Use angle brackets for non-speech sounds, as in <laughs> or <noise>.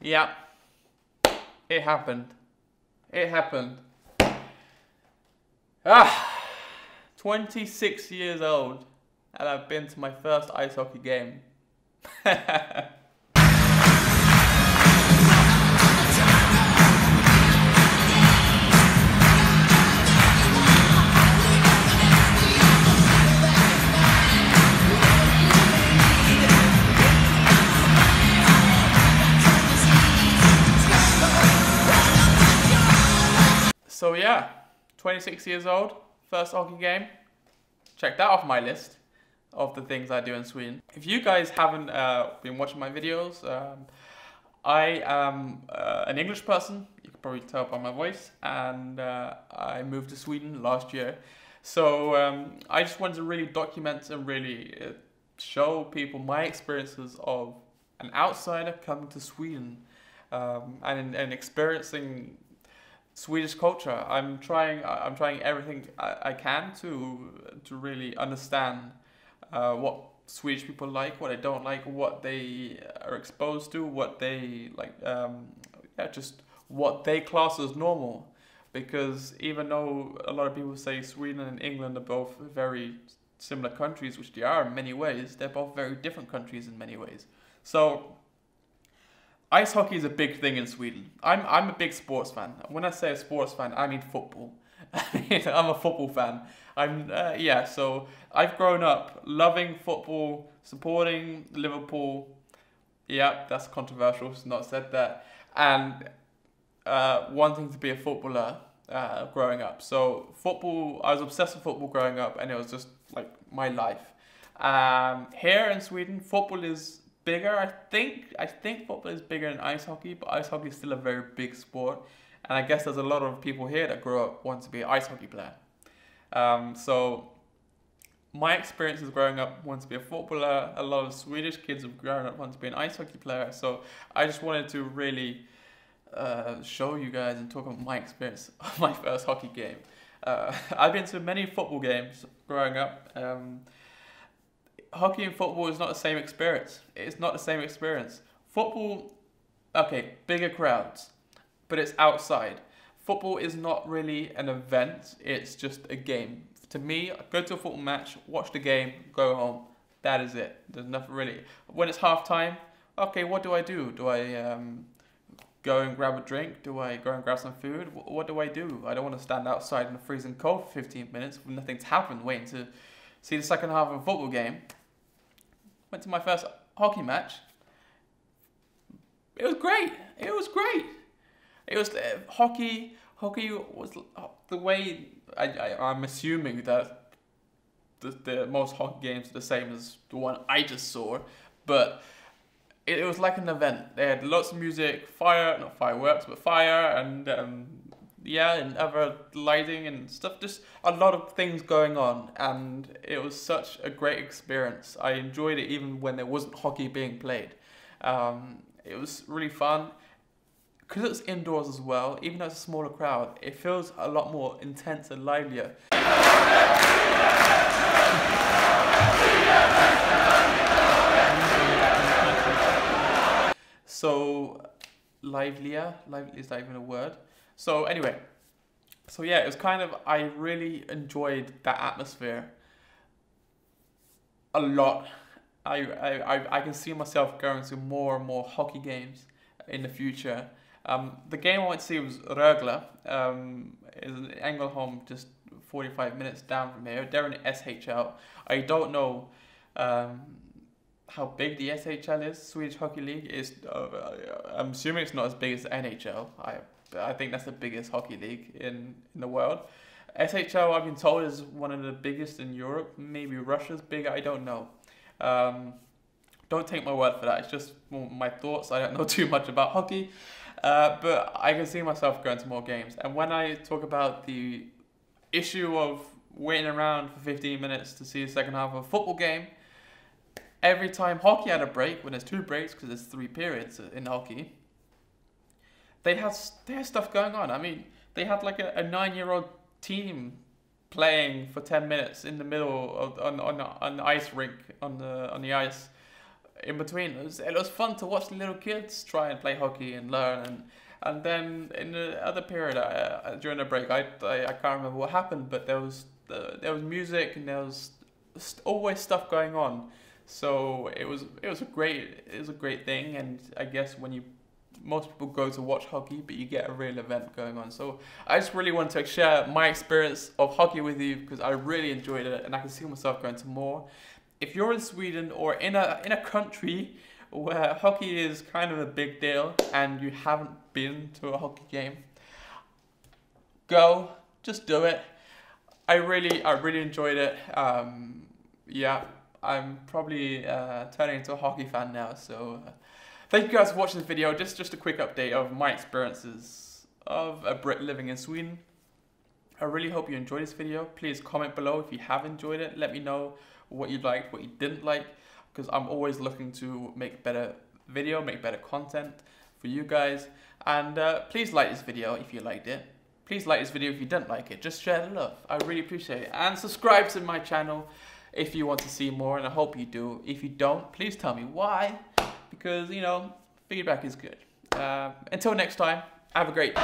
Yeah. It happened. It happened. Ah! 26 years old, and I've been to my first ice hockey game. <laughs> so yeah, 26 years old, first hockey game. Check that off my list of the things I do in Sweden. If you guys haven't uh, been watching my videos, um, I am uh, an English person, you can probably tell by my voice, and uh, I moved to Sweden last year. So um, I just wanted to really document and really uh, show people my experiences of an outsider coming to Sweden um, and, and experiencing Swedish culture. I'm trying. I'm trying everything I, I can to to really understand uh, what Swedish people like, what they don't like, what they are exposed to, what they like. Um, yeah, just what they class as normal. Because even though a lot of people say Sweden and England are both very similar countries, which they are in many ways, they're both very different countries in many ways. So ice hockey is a big thing in Sweden. I'm I'm a big sports fan. When I say a sports fan, I mean football. <laughs> I'm a football fan. I'm uh, yeah. So I've grown up loving football, supporting Liverpool. Yeah, that's controversial. It's not said that, and uh, wanting to be a footballer uh, growing up. So football, I was obsessed with football growing up, and it was just like my life. Um, here in Sweden, football is bigger. I think I think football is bigger than ice hockey, but ice hockey is still a very big sport. And I guess there's a lot of people here that grow up want to be an ice hockey player. Um, so my experience is growing up want to be a footballer. A lot of Swedish kids have grown up want to be an ice hockey player. So I just wanted to really uh, show you guys and talk about my experience <laughs> of my first hockey game. Uh, <laughs> I've been to many football games growing up. Um, hockey and football is not the same experience. It's not the same experience. Football, okay, bigger crowds, but it's outside. Football is not really an event, it's just a game. To me, go to a football match, watch the game, go home. That is it. There's nothing really. When it's half time, okay, what do I do? Do I um, go and grab a drink? Do I go and grab some food? What do I do? I don't want to stand outside in the freezing cold for 15 minutes when nothing's happened, waiting to see the second half of a football game. Went to my first hockey match. It was great. It was great. It was uh, hockey. Hockey was uh, the way I, I I'm assuming that the, the most hockey games are the same as the one I just saw, but it, it was like an event. They had lots of music, fire, not fireworks, but fire, and um, yeah, and other lighting and stuff. Just a lot of things going on, and it was such a great experience. I enjoyed it even when there wasn't hockey being played. Um, it was really fun because it's indoors as well. Even though it's a smaller crowd, it feels a lot more intense and livelier. So livelier, lively is that even a word? So anyway, so yeah, it was kind of I really enjoyed that atmosphere a lot. I I I can see myself going to more and more hockey games in the future. Um, the game I went to see was Rögle. Um, is in Ängelholm, just 45 minutes down from here. They're in SHL. I don't know um, how big the SHL is, Swedish Hockey League. Is uh, I'm assuming it's not as big as NHL. I I think that's the biggest hockey league in, in the world. SHL, I've been told, is one of the biggest in Europe. Maybe Russia's big, I don't know. Um, don't take my word for that. It's just my thoughts. I don't <laughs> know too much about hockey. Uh, but I can see myself going to more games. And when I talk about the issue of waiting around for 15 minutes to see the second half of a football game, every time hockey had a break, when there's two breaks, because there's three periods in hockey, they had they had stuff going on. I mean, they had like a, a nine year old team playing for ten minutes in the middle of on on the ice rink on the on the ice. In between, it was, it was fun to watch the little kids try and play hockey and learn. And And then in the other period, during the break, I, I, I can't remember what happened, but there was uh, there was music and there was always stuff going on. So it was it was a great it was a great thing, and I guess when you most people go to watch hockey, but you get a real event going on. So I just really want to share my experience of hockey with you because I really enjoyed it, and I can see myself going to more. If you're in Sweden or in a in a country where hockey is kind of a big deal and you haven't been to a hockey game, go, just do it. I really, I really enjoyed it. Um, yeah, I'm probably uh, turning into a hockey fan now. So, uh, thank you guys for watching this video. Just, just a quick update of my experiences of a Brit living in Sweden. I really hope you enjoyed this video. Please comment below if you have enjoyed it. Let me know what you liked, what you didn't like, because I'm always looking to make better video, make better content for you guys. And uh, please like this video if you liked it. Please like this video if you didn't like it. Just share the love. I really appreciate it. And subscribe to my channel if you want to see more, and I hope you do. If you don't, please tell me why, because, you know, feedback is good. Uh, until next time, have a great day.